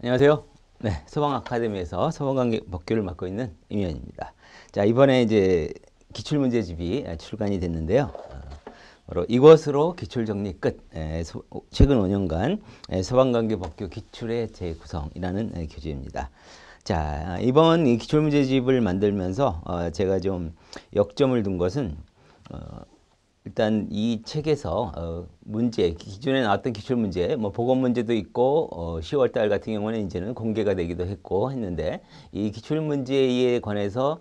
안녕하세요. 네, 소방 아카데미에서 소방관계 법규를 맡고 있는 임현입니다. 자, 이번에 이제 기출 문제집이 출간이 됐는데요. 어, 바로 이것으로 기출 정리 끝. 에, 소, 최근 5년간 에, 소방관계 법규 기출의 재구성이라는 에, 교재입니다. 자, 이번 이 기출 문제집을 만들면서 어, 제가 좀 역점을 둔 것은 어, 일단 이 책에서 어, 문제 기존에 나왔던 기출 문제 뭐 보건 문제도 있고 어, 10월 달 같은 경우는 이제는 공개가 되기도 했고 했는데 이 기출 문제에 관해서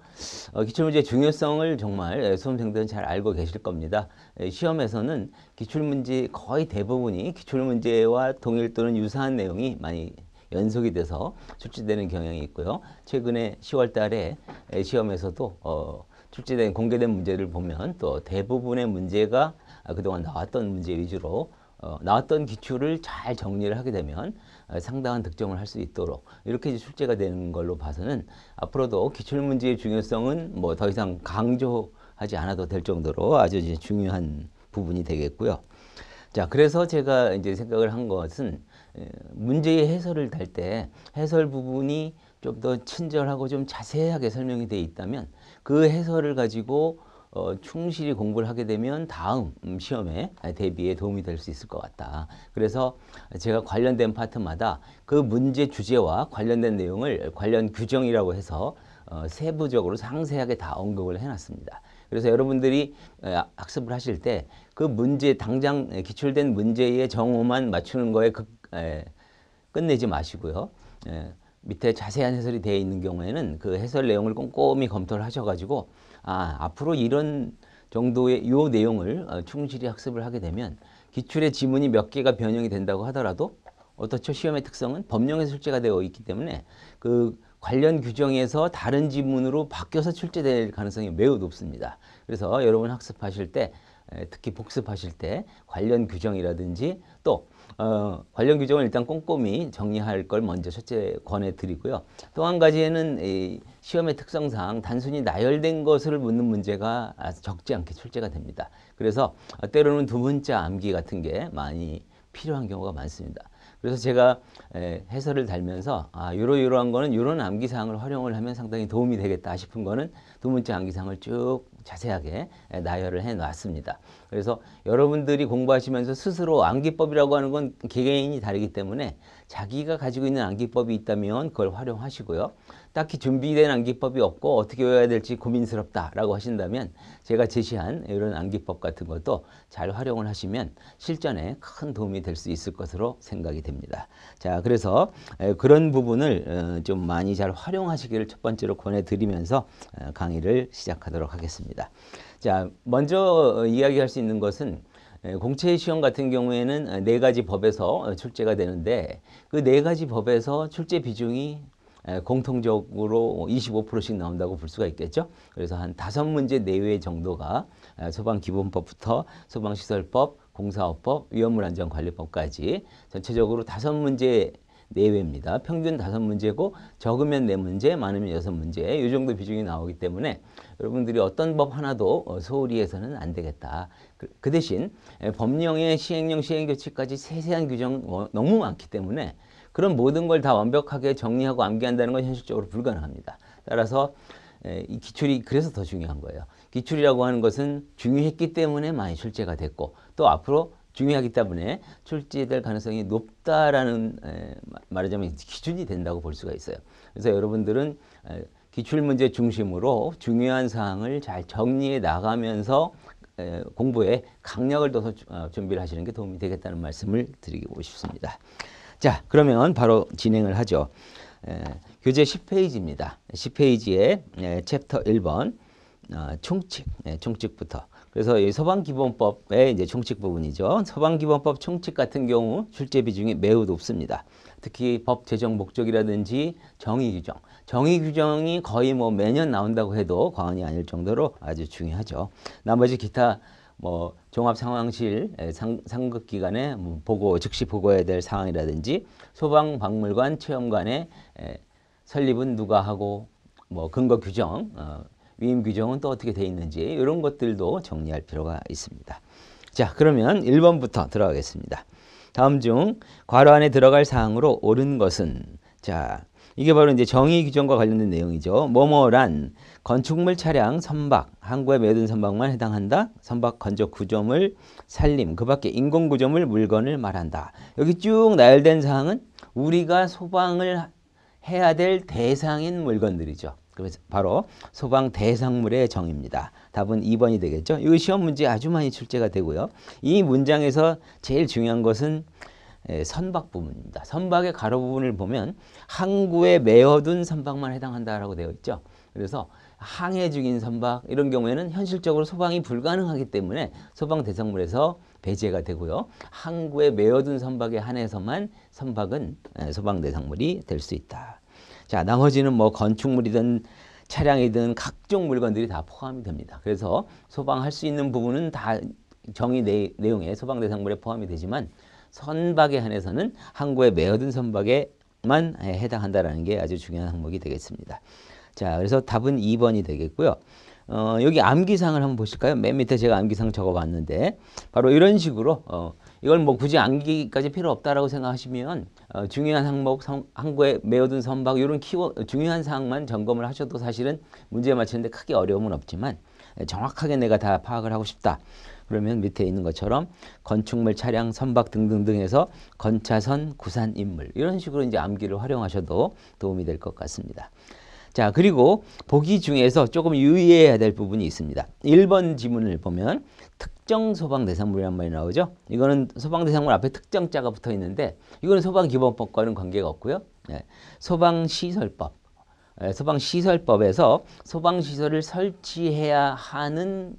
어, 기출 문제의 중요성을 정말 수험생들은 잘 알고 계실 겁니다. 시험에서는 기출 문제 거의 대부분이 기출 문제와 동일 또는 유사한 내용이 많이 연속이 돼서 출제되는 경향이 있고요. 최근에 10월 달에 시험에서도 어, 출제된 공개된 문제를 보면 또 대부분의 문제가 그동안 나왔던 문제 위주로 어, 나왔던 기출을 잘 정리를 하게 되면 어, 상당한 득점을 할 수 있도록 이렇게 출제가 되는 걸로 봐서는 앞으로도 기출 문제의 중요성은 뭐 더 이상 강조하지 않아도 될 정도로 아주 이제 중요한 부분이 되겠고요. 자, 그래서 제가 이제 생각을 한 것은 문제의 해설을 달 때 해설 부분이 좀 더 친절하고 좀 자세하게 설명이 되어 있다면 그 해설을 가지고 어, 충실히 공부를 하게 되면 다음 시험에 대비에 도움이 될 수 있을 것 같다. 그래서 제가 관련된 파트마다 그 문제 주제와 관련된 내용을 관련 규정이라고 해서 어, 세부적으로 상세하게 다 언급을 해놨습니다. 그래서 여러분들이 학습을 하실 때 그 문제 당장 기출된 문제의 정오만 맞추는 거에 그, 에, 끝내지 마시고요. 에, 밑에 자세한 해설이 되어 있는 경우에는 그 해설 내용을 꼼꼼히 검토를 하셔가지고 아 앞으로 이런 정도의 요 내용을 어, 충실히 학습을 하게 되면 기출의 지문이 몇 개가 변형이 된다고 하더라도 어떻죠? 시험의 특성은 법령에서 출제가 되어 있기 때문에 그 관련 규정에서 다른 지문으로 바뀌어서 출제될 가능성이 매우 높습니다. 그래서 여러분 학습하실 때 특히 복습하실 때 관련 규정이라든지 또 어, 관련 규정을 일단 꼼꼼히 정리할 걸 먼저 첫째 권해드리고요. 또 한 가지는 이 시험의 특성상 단순히 나열된 것을 묻는 문제가 적지 않게 출제가 됩니다. 그래서 때로는 두 문자 암기 같은 게 많이 필요한 경우가 많습니다. 그래서 제가 해설을 달면서 아, 요러요러한 거는 요런 암기사항을 활용을 하면 상당히 도움이 되겠다 싶은 거는 두 문자 암기사항을 쭉 자세하게 나열을 해 놨습니다. 그래서 여러분들이 공부하시면서 스스로 암기법이라고 하는 건 개개인이 다르기 때문에 자기가 가지고 있는 암기법이 있다면 그걸 활용하시고요. 딱히 준비된 암기법이 없고 어떻게 외워야 될지 고민스럽다라고 하신다면 제가 제시한 이런 암기법 같은 것도 잘 활용을 하시면 실전에 큰 도움이 될 수 있을 것으로 생각이 됩니다. 자, 그래서 그런 부분을 어, 좀 많이 잘 활용하시기를 첫 번째로 권해드리면서 어, 강의를 시작하도록 하겠습니다. 자, 먼저 이야기할 수 있는 것은 공채 시험 같은 경우에는 네 가지 법에서 출제가 되는데 그 네 가지 법에서 출제 비중이 공통적으로 25%씩 나온다고 볼 수가 있겠죠. 그래서 한 다섯 문제 내외 정도가 소방기본법부터 소방시설법, 공사업법, 위험물안전관리법까지 전체적으로 다섯 문제 내외입니다. 평균 다섯 문제고 적으면 네 문제, 많으면 여섯 문제 이 정도 비중이 나오기 때문에 여러분들이 어떤 법 하나도 어, 소홀히 해서는 안 되겠다. 그, 그 대신 법령의 시행령, 시행규칙까지 세세한 규정 어, 너무 많기 때문에 그런 모든 걸 다 완벽하게 정리하고 암기한다는 건 현실적으로 불가능합니다. 따라서 이 기출이 그래서 더 중요한 거예요. 기출이라고 하는 것은 중요했기 때문에 많이 출제가 됐고 또 앞으로 중요하기 때문에 출제될 가능성이 높다라는 에, 말하자면 기준이 된다고 볼 수가 있어요. 그래서 여러분들은 에, 기출문제 중심으로 중요한 사항을 잘 정리해 나가면서 에, 공부에 강약을 둬서 어, 준비를 하시는 게 도움이 되겠다는 말씀을 드리고 싶습니다. 자, 그러면 바로 진행을 하죠. 에, 교재 10페이지입니다. 10페이지에 에, 챕터 1번 어, 총칙, 네, 총칙부터 그래서 이 소방기본법의 이제 총칙 부분이죠. 소방기본법 총칙 같은 경우 출제 비중이 매우 높습니다. 특히 법 제정 목적이라든지 정의 규정. 정의 규정이 거의 뭐 매년 나온다고 해도 과언이 아닐 정도로 아주 중요하죠. 나머지 기타 뭐 종합 상황실 상, 상급 기관에 뭐 보고 즉시 보고해야 될 상황이라든지 소방 박물관 체험관의 설립은 누가 하고 뭐 근거 규정 어, 위임 규정은 또 어떻게 돼 있는지 이런 것들도 정리할 필요가 있습니다. 자 그러면 1번부터 들어가겠습니다. 다음 중 괄호 안에 들어갈 사항으로 옳은 것은 자, 이게 바로 이제 정의 규정과 관련된 내용이죠. 뭐뭐란 건축물 차량 선박, 항구에 매든 선박만 해당한다. 선박 건조 구조물 살림, 그 밖에 인공 구조물 물건을 말한다. 여기 쭉 나열된 사항은 우리가 소방을 해야 될 대상인 물건들이죠. 그래서 바로 소방 대상물의 정의입니다. 답은 2번이 되겠죠. 이거 시험 문제 아주 많이 출제가 되고요. 이 문장에서 제일 중요한 것은 에, 선박 부분입니다. 선박의 가로 부분을 보면 항구에 메어둔 선박만 해당한다라고 되어 있죠. 그래서 항해 중인 선박 이런 경우에는 현실적으로 소방이 불가능하기 때문에 소방 대상물에서 배제가 되고요. 항구에 메어둔 선박에 한해서만 선박은 에, 소방 대상물이 될 수 있다. 자, 나머지는 뭐 건축물이든 차량이든 각종 물건들이 다 포함이 됩니다. 그래서 소방할 수 있는 부분은 다 정의 내, 내용에 소방 대상물에 포함이 되지만 선박에 한해서는 항구에 메어든 선박에만 해당한다라는 게 아주 중요한 항목이 되겠습니다. 자, 그래서 답은 2번이 되겠고요. 어, 여기 암기상을 한번 보실까요? 맨 밑에 제가 암기상 적어봤는데 바로 이런 식으로 어, 이걸 뭐 굳이 암기까지 필요 없다라고 생각하시면 어, 중요한 항목, 성, 항구에 메어둔 선박 이런 키워 중요한 사항만 점검을 하셔도 사실은 문제 맞추는데 크게 어려움은 없지만 정확하게 내가 다 파악을 하고 싶다. 그러면 밑에 있는 것처럼 건축물, 차량, 선박 등등등 해서 건차선, 구산, 인물 이런 식으로 이제 암기를 활용하셔도 도움이 될 것 같습니다. 자, 그리고 보기 중에서 조금 유의해야 될 부분이 있습니다. 1번 지문을 보면 특정 소방 대상물이란 말이 나오죠. 이거는 소방 대상물 앞에 특정자가 붙어 있는데 이거는 소방 기본법과는 관계가 없고요. 네. 소방 시설법. 네, 소방 시설법에서 소방 시설을 설치해야 하는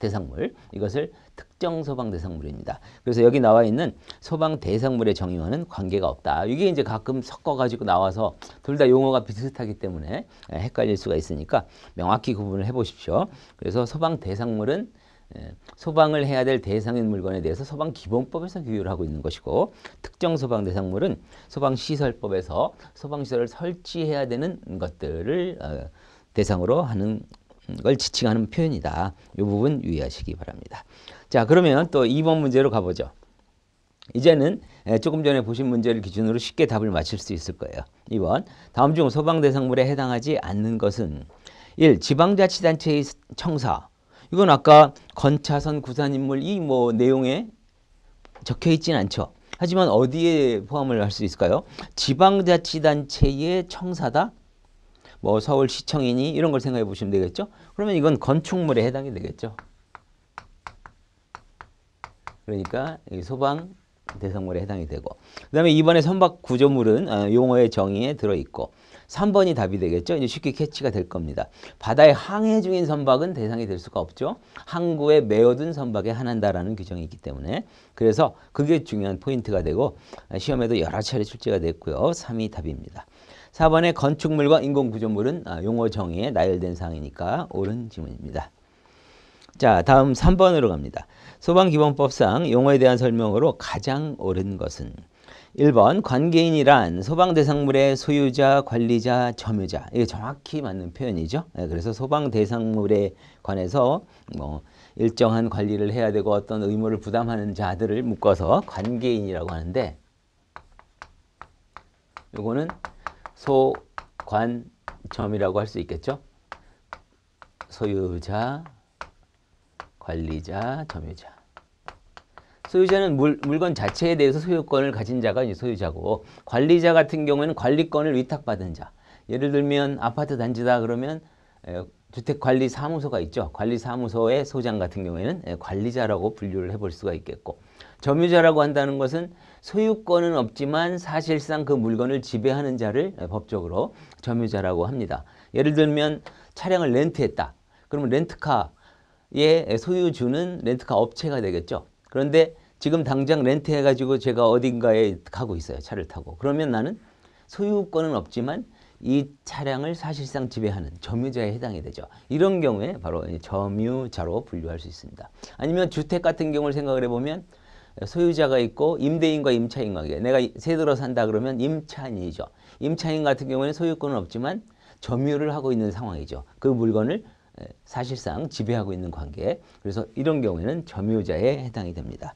대상물 이것을 특정 소방 대상물입니다. 그래서 여기 나와 있는 소방 대상물의 정의와는 관계가 없다. 이게 이제 가끔 섞어가지고 나와서 둘 다 용어가 비슷하기 때문에 헷갈릴 수가 있으니까 명확히 구분을 해보십시오. 그래서 소방 대상물은 소방을 해야 될 대상인 물건에 대해서 소방기본법에서 규율을 하고 있는 것이고 특정 소방 대상물은 소방시설법에서 소방시설을 설치해야 되는 것들을 어, 대상으로 하는 걸 지칭하는 표현이다. 이 부분 유의하시기 바랍니다. 자, 그러면 또 2번 문제로 가보죠. 이제는 조금 전에 보신 문제를 기준으로 쉽게 답을 맞힐 수 있을 거예요. 2번. 다음 중 소방 대상물에 해당하지 않는 것은 1. 지방자치단체의 청사. 이건 아까 건차선 구산인물 이 뭐 내용에 적혀 있진 않죠. 하지만 어디에 포함을 할 수 있을까요? 지방자치단체의 청사다? 뭐 서울시청이니 이런 걸 생각해 보시면 되겠죠. 그러면 이건 건축물에 해당이 되겠죠. 그러니까 소방 대상물에 해당이 되고 그 다음에 2번의 선박 구조물은 어, 용어의 정의에 들어있고 3번이 답이 되겠죠. 이제 쉽게 캐치가 될 겁니다. 바다에 항해 중인 선박은 대상이 될 수가 없죠. 항구에 메어둔 선박에 한한다라는 규정이 있기 때문에 그래서 그게 중요한 포인트가 되고 시험에도 여러 차례 출제가 됐고요. 3이 답입니다. 4번의 건축물과 인공구조물은 아, 용어 정의에 나열된 사항이니까 옳은 지문입니다. 자, 다음 3번으로 갑니다. 소방기본법상 용어에 대한 설명으로 가장 옳은 것은 1번 관계인이란 소방대상물의 소유자, 관리자, 점유자 이게 정확히 맞는 표현이죠. 네, 그래서 소방대상물에 관해서 뭐 일정한 관리를 해야 되고 어떤 의무를 부담하는 자들을 묶어서 관계인이라고 하는데 요거는 소관점이라고 할 수 있겠죠. 소유자, 관리자, 점유자. 소유자는 물, 물건 자체에 대해서 소유권을 가진 자가 소유자고 관리자 같은 경우에는 관리권을 위탁받은 자. 예를 들면 아파트 단지다 그러면 주택관리사무소가 있죠. 관리사무소의 소장 같은 경우에는 관리자라고 분류를 해볼 수가 있겠고 점유자라고 한다는 것은 소유권은 없지만 사실상 그 물건을 지배하는 자를 법적으로 점유자라고 합니다. 예를 들면 차량을 렌트했다. 그러면 렌트카의 소유주는 렌트카 업체가 되겠죠. 그런데 지금 당장 렌트해가지고 제가 어딘가에 가고 있어요. 차를 타고. 그러면 나는 소유권은 없지만 이 차량을 사실상 지배하는 점유자에 해당이 되죠. 이런 경우에 바로 점유자로 분류할 수 있습니다. 아니면 주택 같은 경우를 생각을 해보면 소유자가 있고 임대인과 임차인 관계. 내가 새 들어 산다 그러면 임차인이죠. 임차인 같은 경우에는 소유권은 없지만 점유를 하고 있는 상황이죠. 그 물건을 사실상 지배하고 있는 관계. 그래서 이런 경우에는 점유자에 해당이 됩니다.